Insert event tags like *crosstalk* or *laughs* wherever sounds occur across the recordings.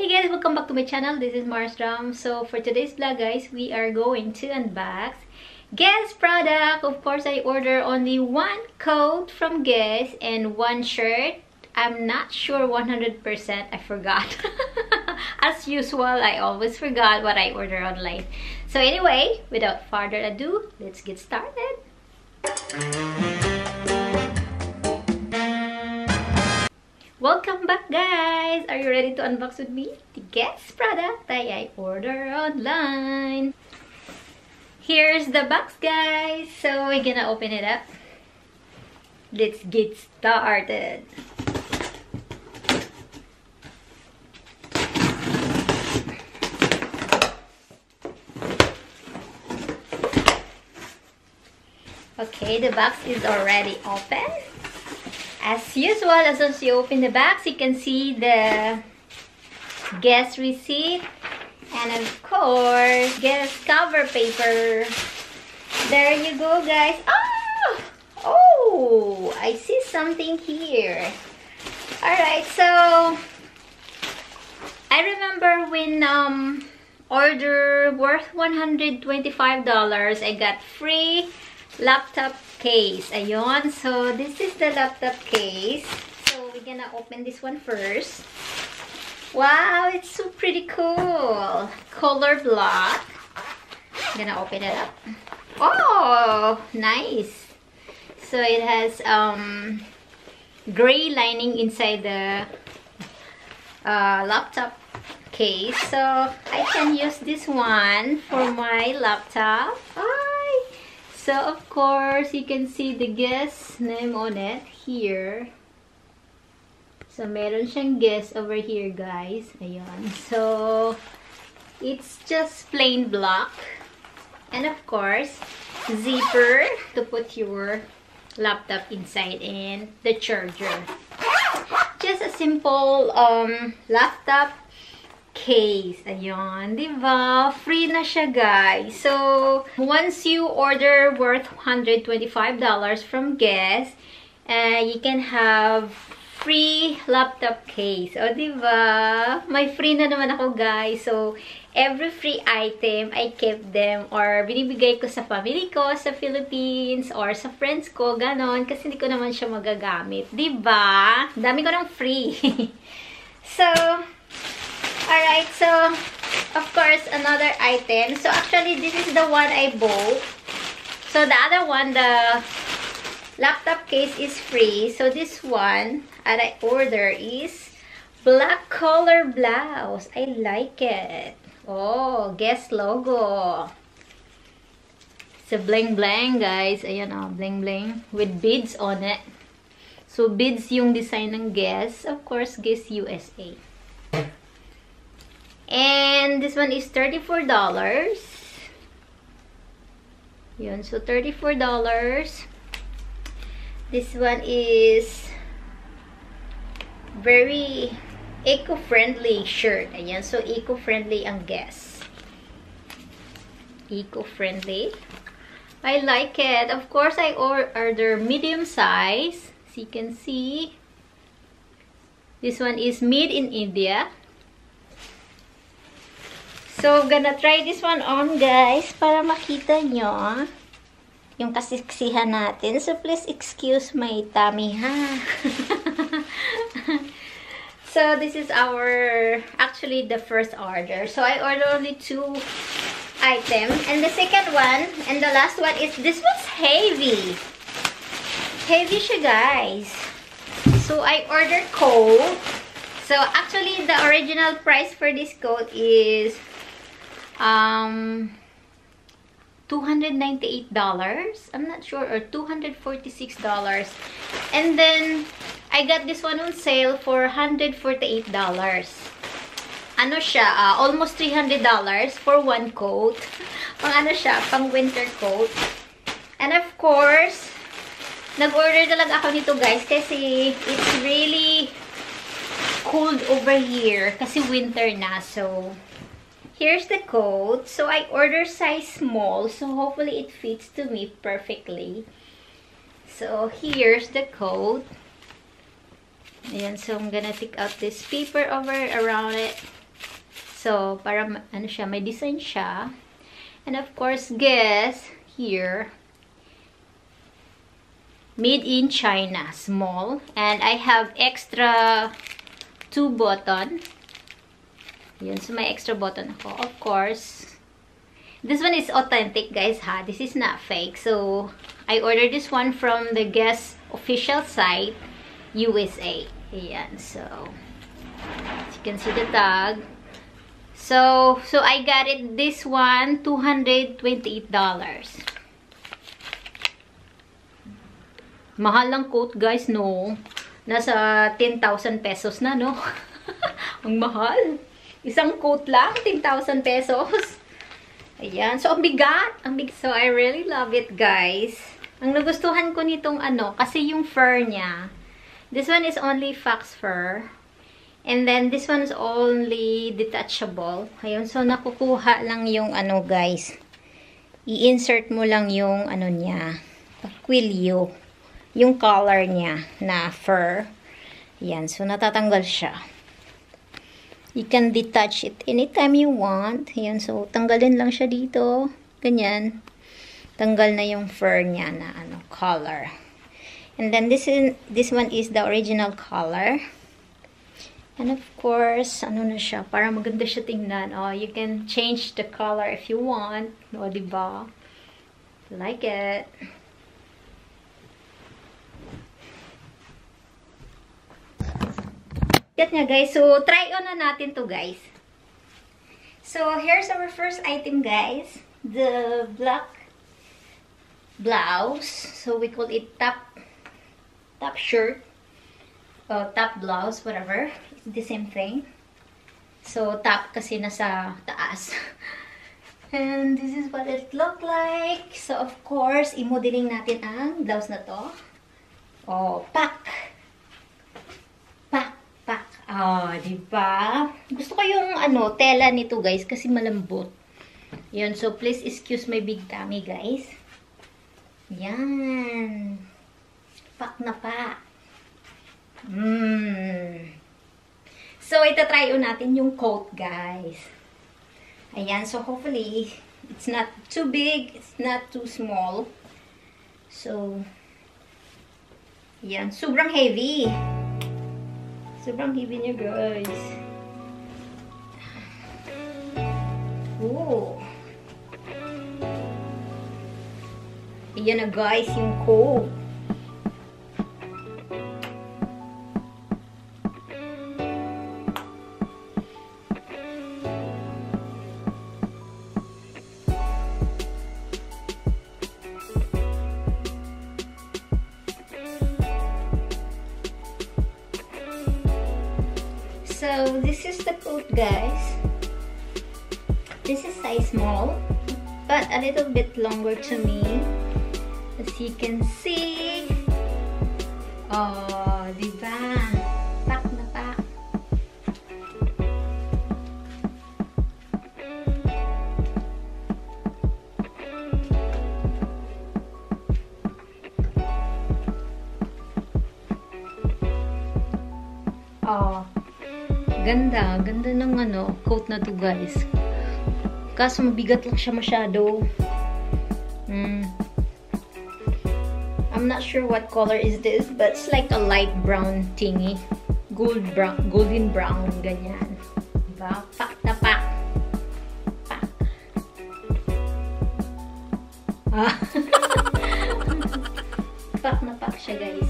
Hey guys, welcome back to my channel. This is Mars Drum. So for today's vlog guys, we are going to unbox Guess product. Of course, I order only one coat from Guess and one shirt. I'm not sure 100%. I forgot. *laughs* As usual, I always forgot what I order online. So anyway, without further ado, let's get started. Welcome back guys! Are you ready to unbox with me? The Guess product that I order online. Here's the box guys! So we're gonna open it up. Let's get started. Okay, the box is already open. As usual, as soon as you open the box, you can see the guest receipt. And of course, guest cover paper. There you go, guys. Oh! Oh! I see something here. Alright, so... I remember when um order worth $125, I got free laptop case. Ayun. So, this is the laptop case. So, we're gonna open this one first. Wow, it's so pretty cool. Color block. I'm gonna open it up. Oh, nice. So, it has um, gray lining inside the uh, laptop case. So, I can use this one for my laptop. Oh, so, of course, you can see the guest name on it here. So, meron siyang guest over here, guys. Ayan. So, it's just plain black. And, of course, zipper to put your laptop inside and the charger. Just a simple um, laptop case. Ayun, di ba? Free na siya, guys. So, once you order worth $125 from Guess, uh, you can have free laptop case. O, di ba? May free na naman ako, guys. So, every free item, I keep them or binibigay ko sa family ko, sa Philippines, or sa friends ko, ganon. Kasi hindi ko naman siya magagamit. Di ba? Dami ko ng free. *laughs* so, Alright, so, of course, another item. So, actually, this is the one I bought. So, the other one, the laptop case is free. So, this one that I order is black color blouse. I like it. Oh, guest logo. It's a bling bling, guys. Ayan oh, bling bling. With beads on it. So, beads yung design ng Guess. Of course, Guess USA. And this one is $34. Yun, so $34. This one is very eco-friendly shirt. Ayan, so eco-friendly ang guess. Eco-friendly. I like it. Of course, I order medium size. As you can see, this one is made in India. So, gonna try this one on, guys, para makita nyo yung kasiksihan natin. So, please excuse my tummy, ha? *laughs* so, this is our, actually, the first order. So, I ordered only two items. And the second one, and the last one is, this one's heavy. Heavy siya, guys. So, I ordered coat. So, actually, the original price for this coat is um, $298. I'm not sure. Or $246. And then, I got this one on sale for $148. Ano siya? Uh, almost $300 for one coat. *laughs* pang ano siya? Pang winter coat. And of course, nag-order talaga ako nito guys kasi it's really cold over here kasi winter na. So, Here's the coat. So, I order size small. So, hopefully it fits to me perfectly. So, here's the coat. Ayan, so I'm gonna take out this paper over around it. So, para ano siya, may design siya. And of course, guess, here, made in China, small. And I have extra two button. Yun, so may extra button ako. Of course, this one is authentic, guys, ha? This is not fake. So, I ordered this one from the Guess official site, USA. Ayan, so, as you can see the tag. So, so I got it, this one, $228. Mahal lang coat, guys, no? Nasa 10,000 pesos na, no? *laughs* Ang mahal. Isang coat lang, 10,000 pesos. Ayan. So, ang bigat. Ang bigat. So, I really love it, guys. Ang nagustuhan ko nitong ano, kasi yung fur niya, this one is only fox fur. And then, this one is only detachable. Ayun. So, nakukuha lang yung ano, guys. I-insert mo lang yung ano niya. Quilio. Yung color niya na fur. Ayan. So, natatanggal siya. You can detach it anytime you want. Ayan, so tanggalin lang siya dito. Ganyan. Tanggal na yung fur niya na ano, color. And then this is this one is the original color. And of course, ano na siya, para maganda siya tingnan. Oh, you can change the color if you want. O, oh, diba? Like it. Get niya guys. So, try on na natin to guys. So, here's our first item guys. The black blouse. So, we call it top, top shirt. Or top blouse, whatever. It's the same thing. So, top kasi nasa taas. *laughs* And this is what it look like. So, of course, i-modeling natin ang blouse na to. Oh, pack. Ah, di ba? Gusto ko yung ano, tela nito, guys, kasi malambot. Yun, so please excuse my big tummy, guys. Yan. Pak na pa. Mmm. So, itatry natin yung coat, guys. Ayan, so hopefully, it's not too big, it's not too small. So, yan, sobrang heavy. Sobrang heavy niya, guys. Oh. Ayan na, guys, yung coat. So, this is the coat, guys. This is size small, but a little bit longer to me. As you can see. Oh, diba? Ganda. Ganda ng ano, coat na to guys. Kaso mabigat lang siya masyado. Hmm. I'm not sure what color is this, but it's like a light brown thingy. Gold brown, golden brown, ganyan. Diba? Pak na pak. Pak. Ah. *laughs* pak na pak siya guys.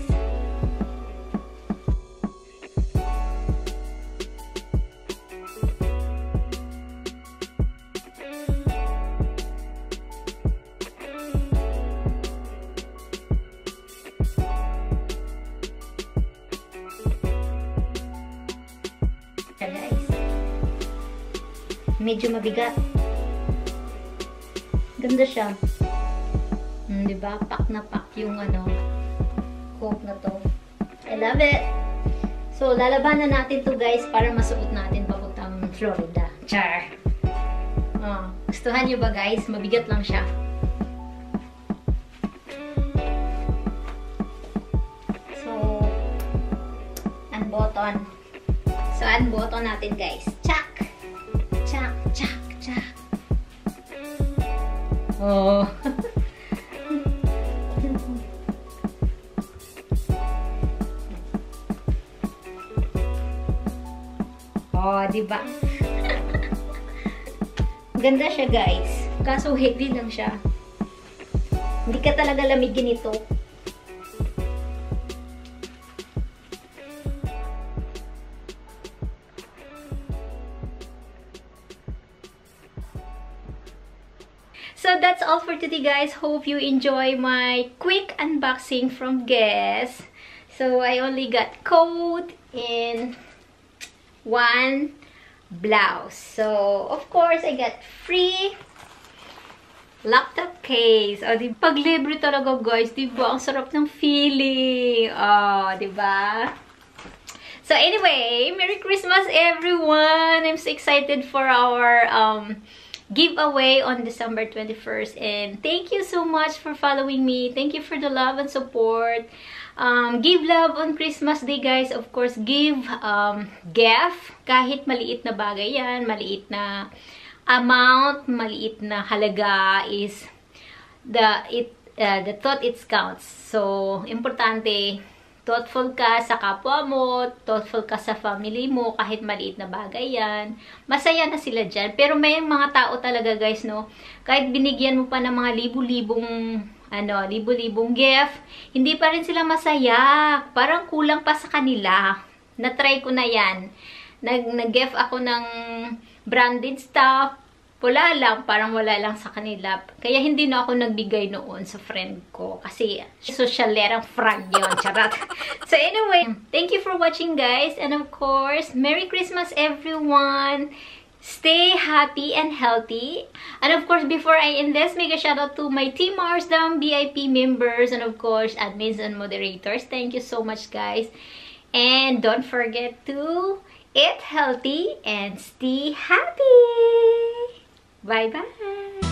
Medyo mabigat. Ganda siya. Hmm, di ba? Pak na pak yung ano, coat na to. I love it! So, lalabanan natin to guys para masuot natin papuntang Florida. Char! Oh, gustuhan nyo ba guys? Mabigat lang siya. So, unbutton. So, unbutton natin guys. Chak! Oh. *laughs* oh, di ba? Ganda siya, guys. Kaso heavy lang siya. Hindi ka talaga lamigin ito. So that's all for today guys. Hope you enjoy my quick unboxing from Guess. So I only got coat and one blouse. So of course I got free laptop case. O, di pag libre talaga guys, di ba? Ang sarap ng feeling. Oh, di ba? So anyway, Merry Christmas everyone! I'm so excited for our um giveaway on December 21st. And thank you so much for following me. Thank you for the love and support. Um, give love on Christmas Day, guys. Of course, give um, gift. Kahit maliit na bagay yan, maliit na amount, maliit na halaga is the it uh, the thought it counts. So, importante thoughtful ka sa kapwa mo, thoughtful ka sa family mo, kahit maliit na bagay yan. Masaya na sila dyan. Pero may mga tao talaga guys, no? Kahit binigyan mo pa ng mga libu-libong ano, libu-libong gift, hindi pa rin sila masaya. Parang kulang pa sa kanila. Na-try ko na yan. Nag-gift ako ng branded stuff, wala lang, parang wala lang sa kanila. Kaya hindi na ako nagbigay noon sa friend ko. Kasi socialerang frag yun. Charot. *laughs* so anyway, thank you for watching guys. And of course, Merry Christmas everyone! Stay happy and healthy. And of course, before I end this, make a shout out to my Team Marsdam VIP members and of course, admins and moderators. Thank you so much guys. And don't forget to eat healthy and stay happy. Bye bye.